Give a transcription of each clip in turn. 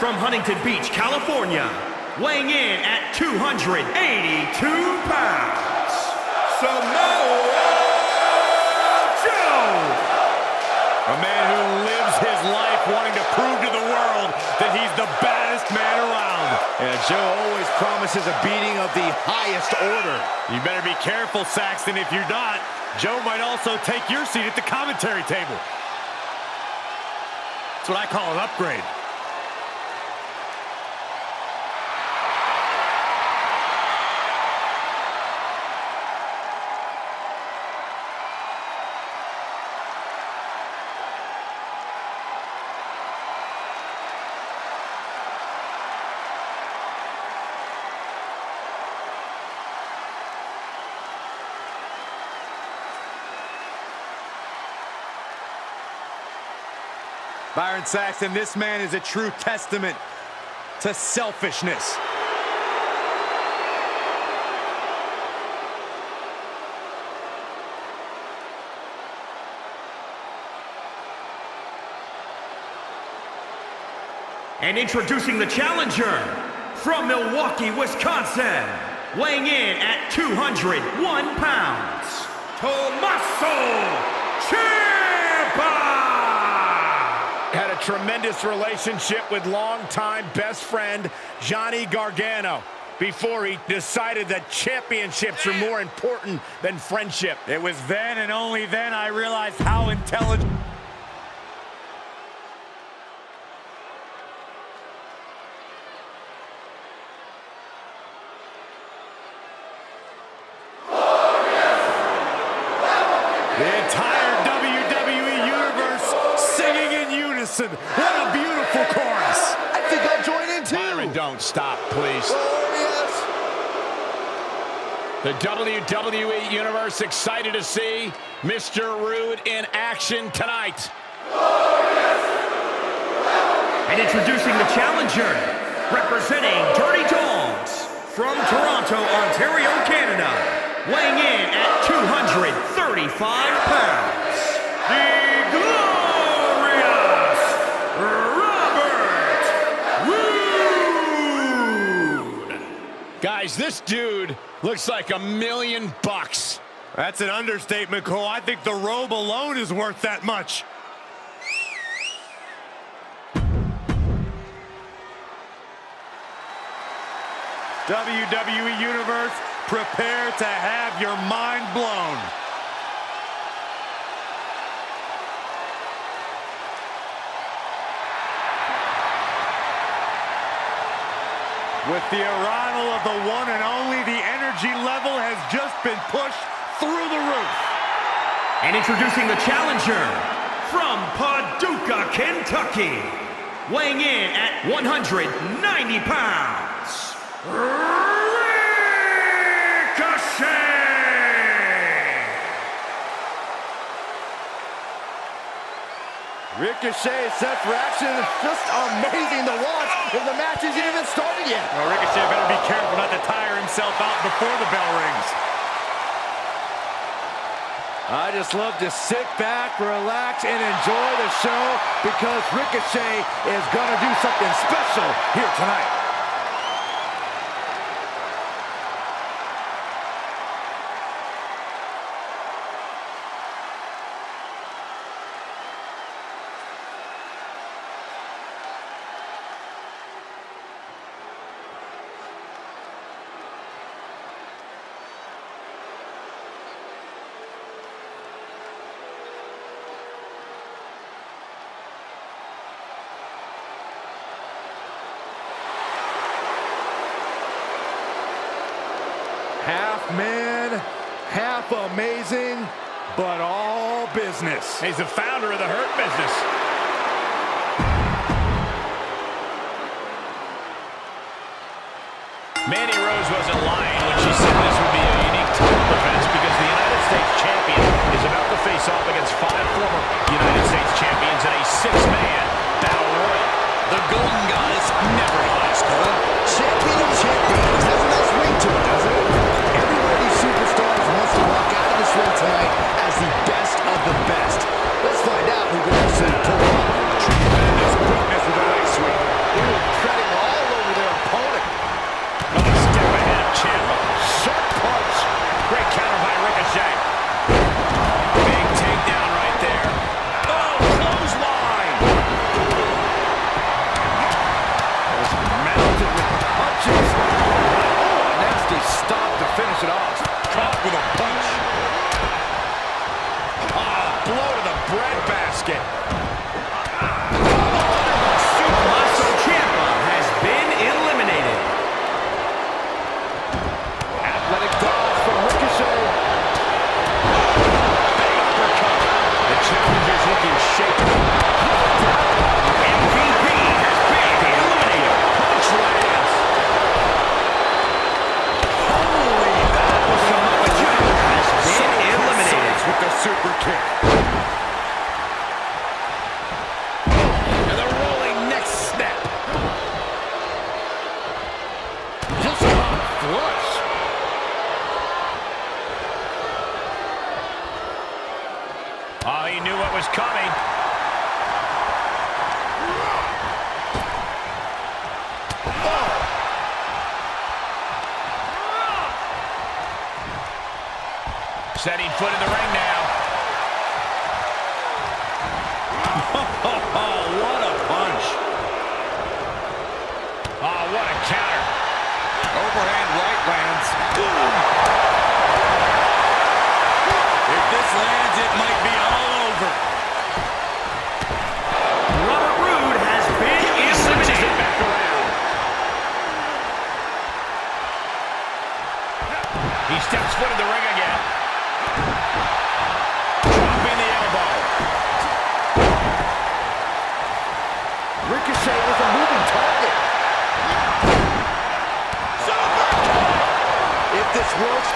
from Huntington Beach, California, weighing in at 282 pounds, Samoa Joe. A man who lives his life wanting to prove to the world that he's the baddest man around. And Joe always promises a beating of the highest order. You better be careful, Saxton. If you're not, Joe might also take your seat at the commentary table. That's what I call an upgrade. Byron Saxton, this man is a true testament to selfishness. And introducing the challenger from Milwaukee, Wisconsin, weighing in at 201 pounds, Tommaso. Had a tremendous relationship with longtime best friend Johnny Gargano before he decided that championships are more important than friendship. It was then and only then I realized how intelligent. The WWE Universe excited to see Mr. Roode in action tonight. And introducing the challenger, representing Dirty Dogs from Toronto, Ontario, Canada, weighing in at 235 pounds, the Guys, this dude looks like a million bucks. That's an understatement, Cole. I think the robe alone is worth that much. WWE Universe, prepare to have your mind blown. With the arrival of the one and only, the energy level has just been pushed through the roof. And introducing the challenger from Paducah, Kentucky, weighing in at 190 pounds, Ricochet! Ricochet is set for action. Just amazing to watch if the match isn't even started yet. Well, Ricochet better be careful not to tire himself out before the bell rings. I just love to sit back, relax, and enjoy the show because Ricochet is going to do something special here tonight. Half man, half amazing, but all business. He's the founder of the Hurt Business. Mandy Rose wasn't lying when she said this would be a unique title defense because the United States champion is about to face off against five former United States champions in a six-man battle royal. The Golden Goddess it off. Foot in the ring now. Oh, what a punch. Oh, what a counter. Overhand right lands. If this lands, it might be all over. Robert Roode has been eliminated. back around. He steps foot in the ring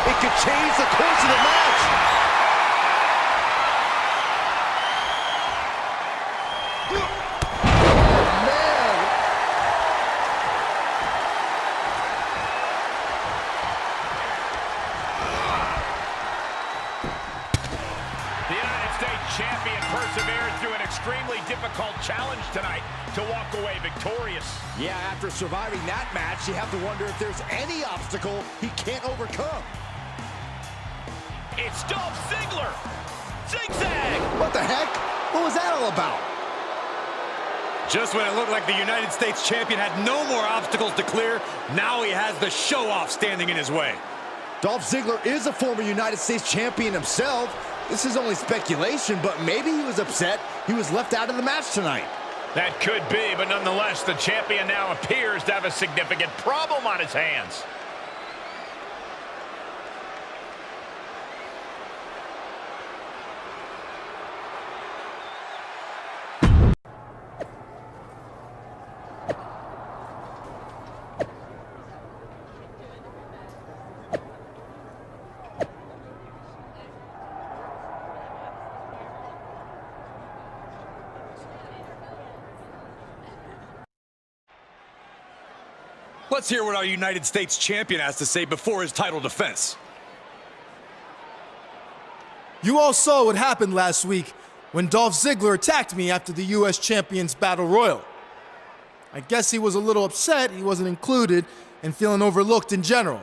it could change the course of the match. Oh, man. The United States champion persevered through an extremely difficult challenge tonight to walk away victorious. Yeah, after surviving that match, you have to wonder if there's any obstacle he can't overcome. It's Dolph Ziggler. Zigzag. What the heck? What was that all about? Just when it looked like the United States champion had no more obstacles to clear, now he has the show-off standing in his way. Dolph Ziggler is a former United States champion himself. This is only speculation, but maybe he was upset he was left out of the match tonight. That could be, but nonetheless, the champion now appears to have a significant problem on his hands. Let's hear what our United States champion has to say before his title defense. You all saw what happened last week when Dolph Ziggler attacked me after the U.S. Champions Battle Royal. I guess he was a little upset he wasn't included and feeling overlooked in general.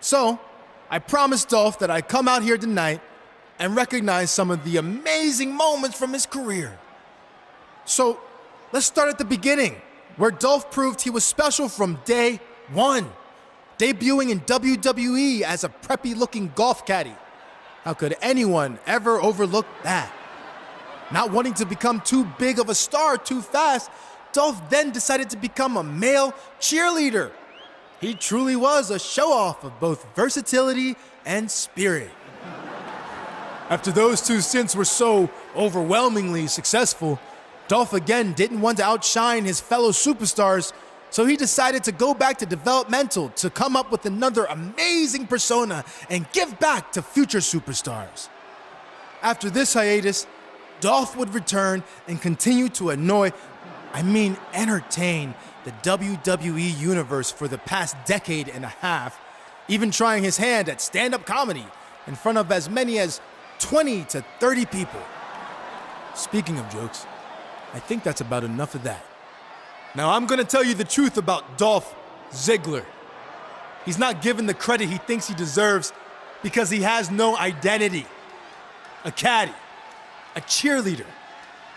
So, I promised Dolph that I'd come out here tonight and recognize some of the amazing moments from his career. So, let's start at the beginning, where Dolph proved he was special from day one, debuting in WWE as a preppy looking golf caddy. How could anyone ever overlook that? Not wanting to become too big of a star too fast, Dolph then decided to become a male cheerleader. He truly was a show off of both versatility and spirit. After those two stints were so overwhelmingly successful, Dolph again didn't want to outshine his fellow superstars, so he decided to go back to developmental to come up with another amazing persona and give back to future superstars. After this hiatus, Dolph would return and continue to annoy, I mean entertain, the WWE Universe for the past decade and a half, even trying his hand at stand up comedy in front of as many as 20 to 30 people. Speaking of jokes, I think that's about enough of that. Now I'm gonna tell you the truth about Dolph Ziggler. He's not given the credit he thinks he deserves because he has no identity. A caddy, a cheerleader,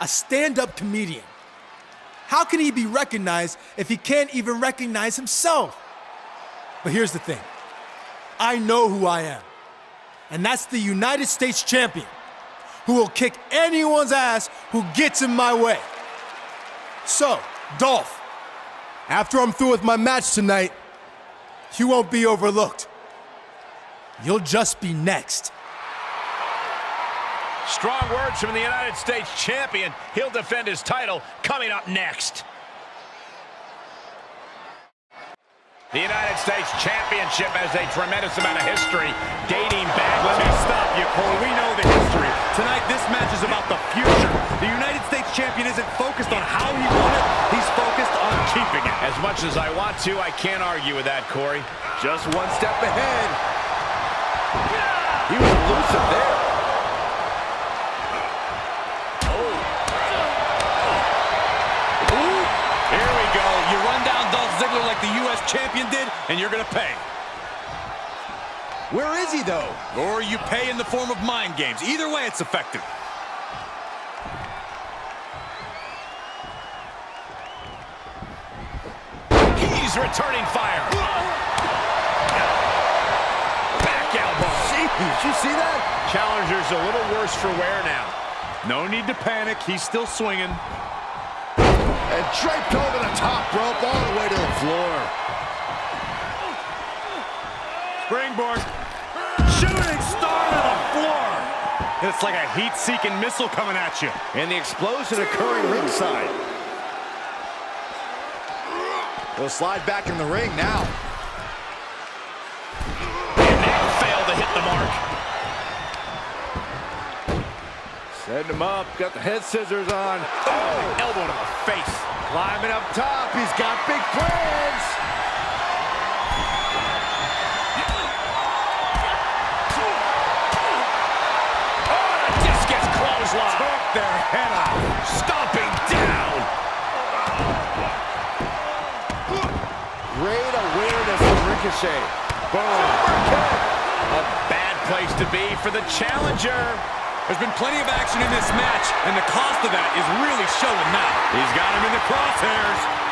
a stand up comedian. How can he be recognized if he can't even recognize himself? But here's the thing I know who I am, and that's the United States champion, who will kick anyone's ass who gets in my way. So, Dolph, after I'm through with my match tonight, you won't be overlooked. You'll just be next. Strong words from the United States champion. He'll defend his title coming up next. The United States Championship has a tremendous amount of history dating back Let to... me stop you, Cole. We know the history. Tonight, this match is about the future. The United States champion isn't focused on how he won it. He's focused on keeping it. As much as I want to, I can't argue with that, Corey. Just one step ahead. He was elusive there. Champion did, and you're going to pay. Where is he, though? Or you pay in the form of mind games. Either way, it's effective. He's returning fire. Back elbow. Jeez, you see that? Challenger's a little worse for wear now. No need to panic. He's still swinging. And draped over the top rope all the way to the floor. Springboard. Shooting star to the floor. It's like a heat-seeking missile coming at you. And the explosion occurring ringside. He'll slide back in the ring now. Setting him up, got the head scissors on. Oh, elbow to the face. Climbing up top, he's got big plans. Oh, the discus clothesline. Took their head off. Stomping down. Great awareness from Ricochet. Boom. A bad place to be for the challenger. There's been plenty of action in this match, and the cost of that is really showing now. He's got him in the crosshairs.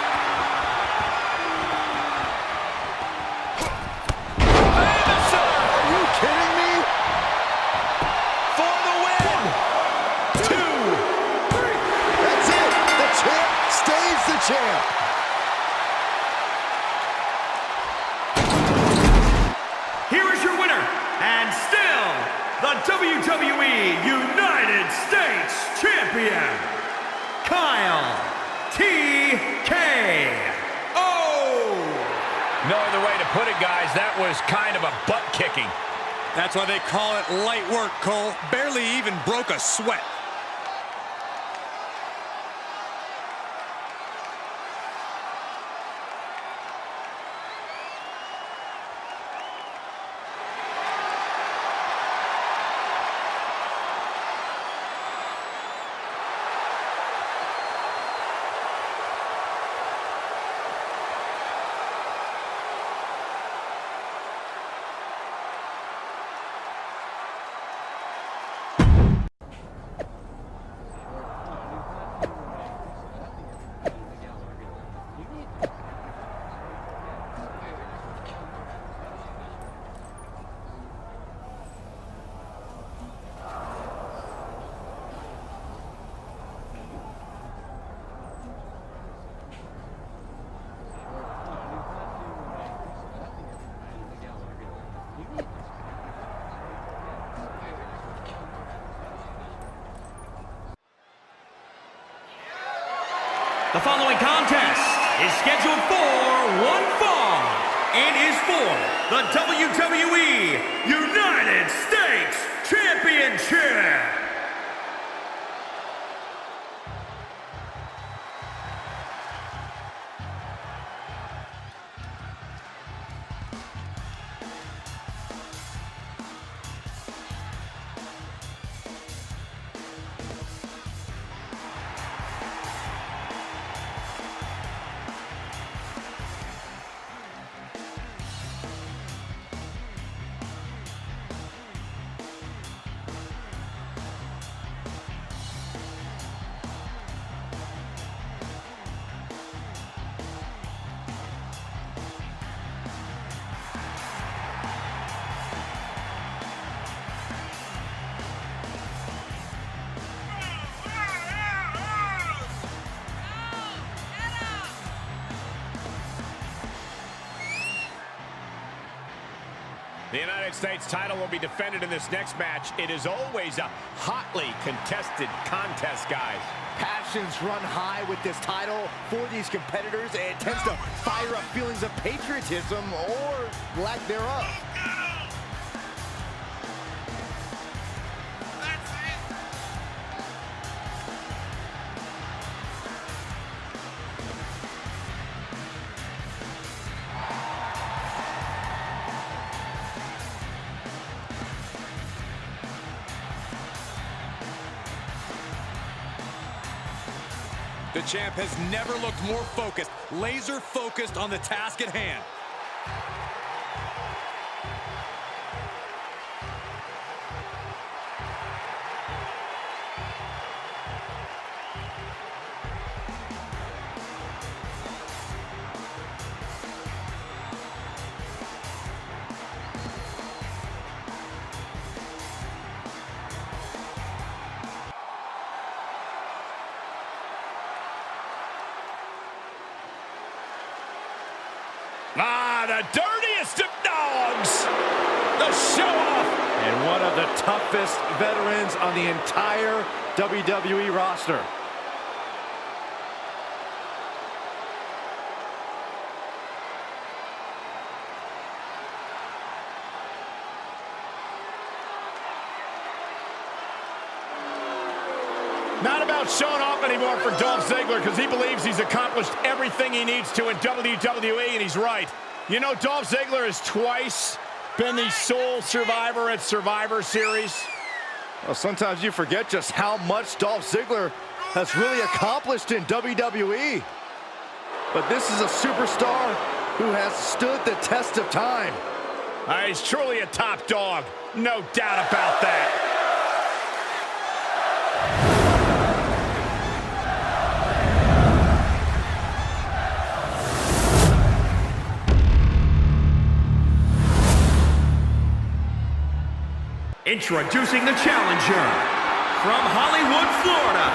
WWE United States Champion, Kyle TKO. Oh. No other way to put it, guys. That was kind of a butt kicking. That's why they call it light work, Cole. Barely even broke a sweat. The following contest The United States title will be defended in this next match. It is always a hotly contested contest, guys. Passions run high with this title for these competitors. And it tends to fire up feelings of patriotism or lack thereof. The champ has never looked more focused, laser focused on the task at hand. WWE roster. Not about showing off anymore for Dolph Ziggler because he believes he's accomplished everything he needs to in WWE, and he's right. You know, Dolph Ziggler has twice been the sole survivor at Survivor Series. Well, sometimes you forget just how much Dolph Ziggler has really accomplished in WWE. But this is a superstar who has stood the test of time. Uh, he's truly a top dog. No doubt about that. Introducing the challenger from Hollywood, Florida,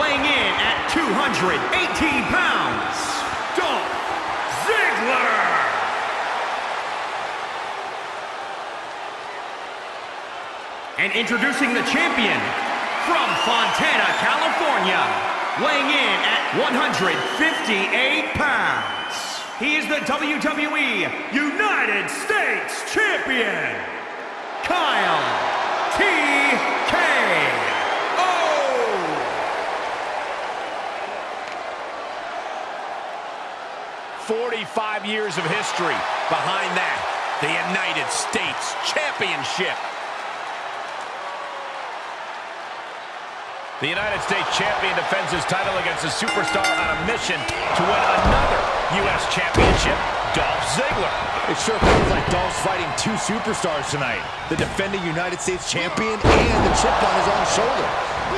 weighing in at 218 pounds, Dolph Ziggler. And introducing the champion from Fontana, California, weighing in at 158 pounds. He is the WWE United States Champion, Kyle TKO. 45 years of history behind that. The United States Championship. The United States Champion defends his title against a superstar on a mission to win another U.S. Championship, Dolph Ziggler. It sure feels like Dolph's fighting two superstars tonight. The defending United States champion and the chip on his own shoulder.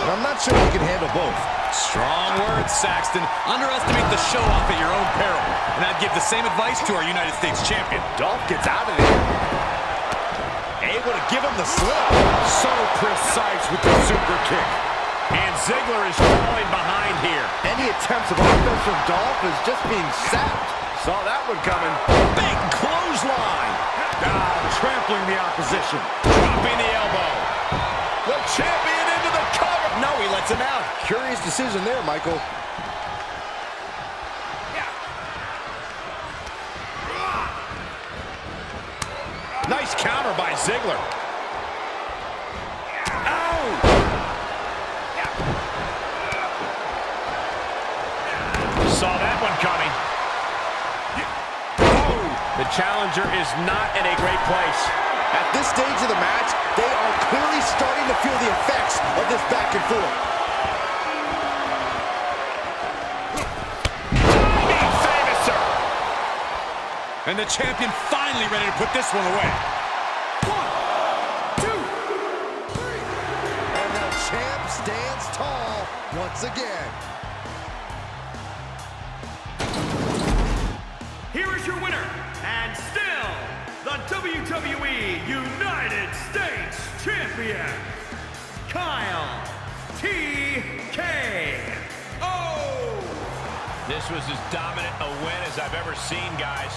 And I'm not sure he can handle both. Strong words, Saxton. Underestimate the show off at your own peril. And I'd give the same advice to our United States champion. Dolph gets out of there. Able to give him the slip. So precise with the super kick. And Ziggler is falling behind here. Any attempts of offense from Dolph is just being sapped. Saw that one coming. Big clothesline. Ah, trampling the opposition. Dropping the elbow. The champion into the cover. No, he lets him out. Curious decision there, Michael. Nice counter by Ziggler. Saw that one coming. Oh, the challenger is not in a great place. At this stage of the match, they are clearly starting to feel the effects of this back and forth. Being famous, sir. And the champion finally ready to put this one away. One, two, three. And the champ stands tall once again. Here is your winner, and still the WWE United States Champion, Kyle TKO. Oh! This was as dominant a win as I've ever seen, guys.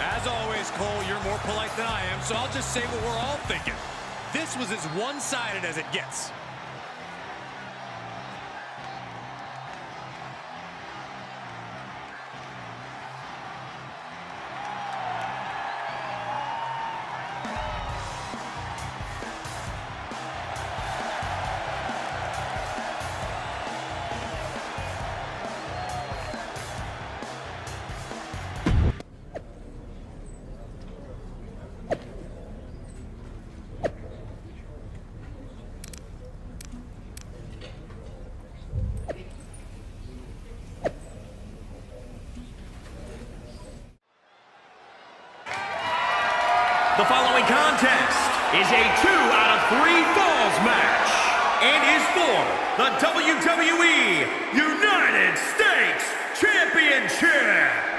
As always, Cole, you're more polite than I am, so I'll just say what we're all thinking. This was as one-sided as it gets. The following contest is a two out of three falls match and is for the WWE United States Championship.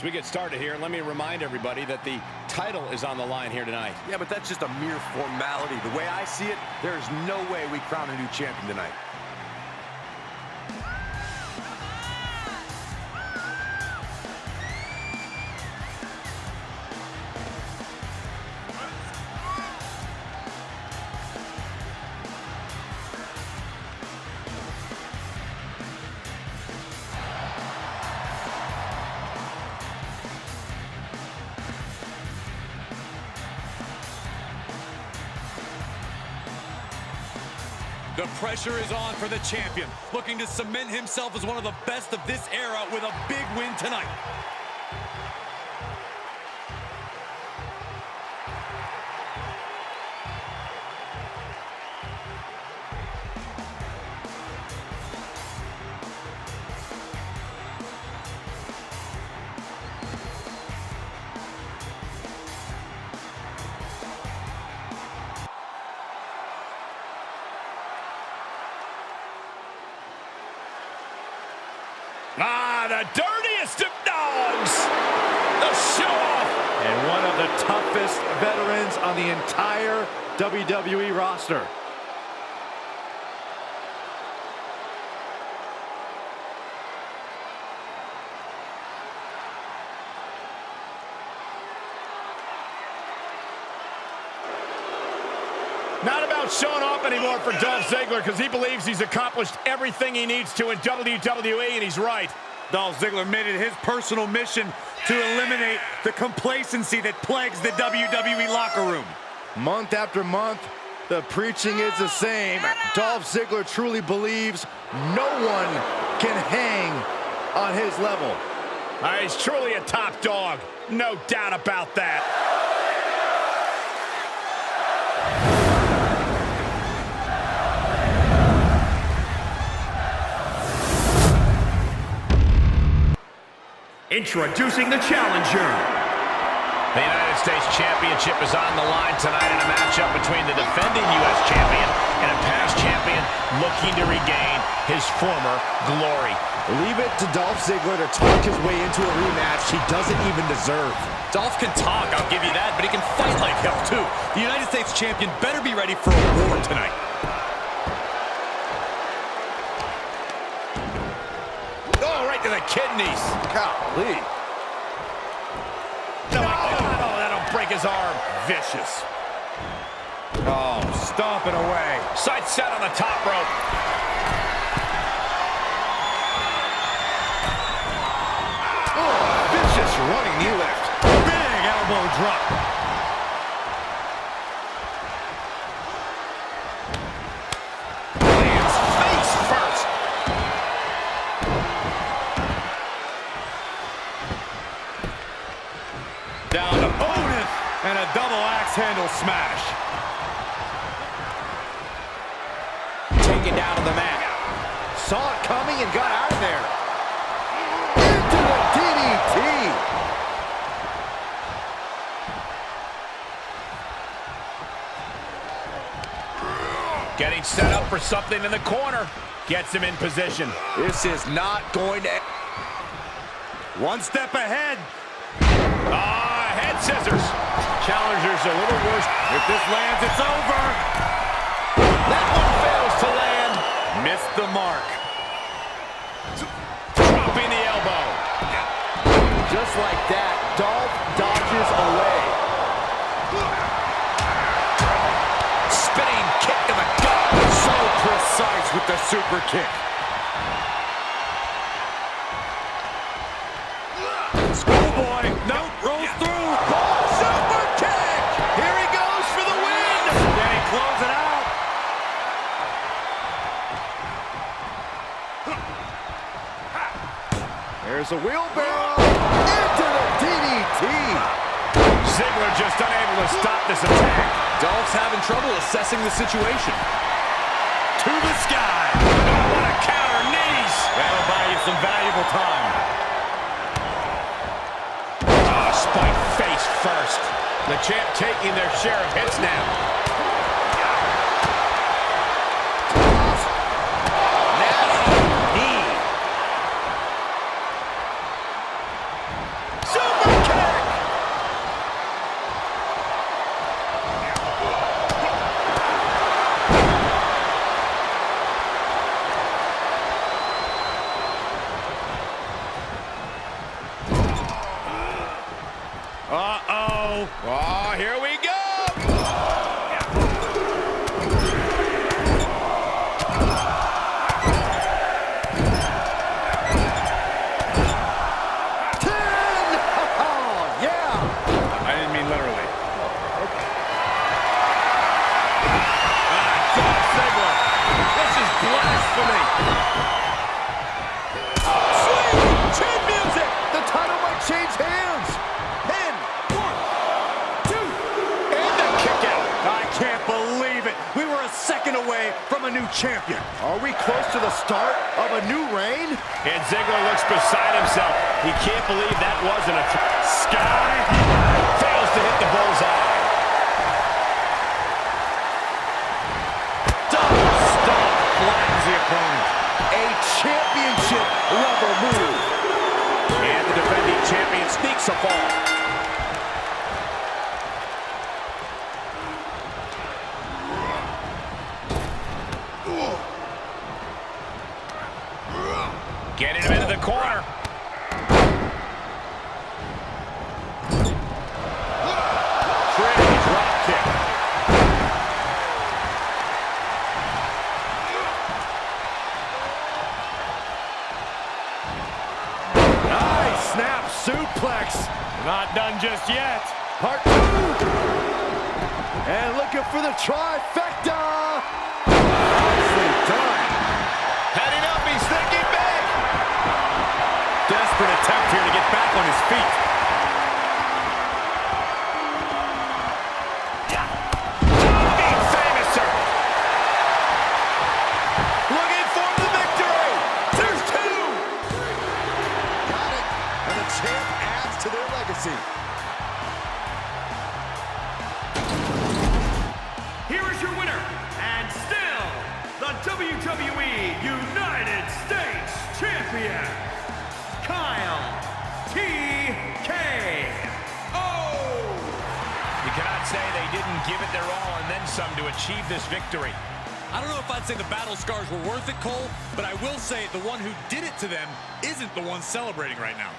As we get started here, let me remind everybody that the title is on the line here tonight. Yeah, but that's just a mere formality. The way I see it, there is no way we crown a new champion tonight. Pressure is on for the champion, looking to cement himself as one of the best of this era with a big win tonight. The dirtiest of dogs! The show-off! And one of the toughest veterans on the entire WWE roster. Not about showing off anymore for Dolph Ziggler because he believes he's accomplished everything he needs to in WWE, and he's right. Dolph Ziggler made it his personal mission to eliminate the complacency that plagues the WWE locker room. Month after month, the preaching is the same. Dolph Ziggler truly believes no one can hang on his level. Ah, he's truly a top dog. No doubt about that. Introducing the challenger. The United States Championship is on the line tonight in a matchup between the defending U.S. champion and a past champion looking to regain his former glory. Leave it to Dolph Ziggler to talk his way into a rematch he doesn't even deserve. Dolph can talk, I'll give you that, but he can fight like hell, too. The United States champion better be ready for a war tonight. Kidneys. Golly. No, oh, that'll break his arm. Vicious. Oh, stomping away. Sight set on the top rope. Oh, vicious running knee lift. Big elbow drop. Something in the corner. Gets him in position. This is not going to... One step ahead. Ah, head scissors. Challenger's a little worse. If this lands, it's over. That one fails to land. Missed the mark. Dropping the elbow. Just like that, Dolph with the super kick. Schoolboy. Nope, rolls through. Super kick! Here he goes for the win! Can he close it out? There's a wheelbarrow into the DDT. Ziggler just unable to stop this attack. Dolph's having trouble assessing the situation. Some valuable time. Oh, spike face first. The champ taking their share of hits now. Opponent. A championship level move. And the defending champion sneaks a fall. It, Cole, but I will say the one who did it to them isn't the one celebrating right now.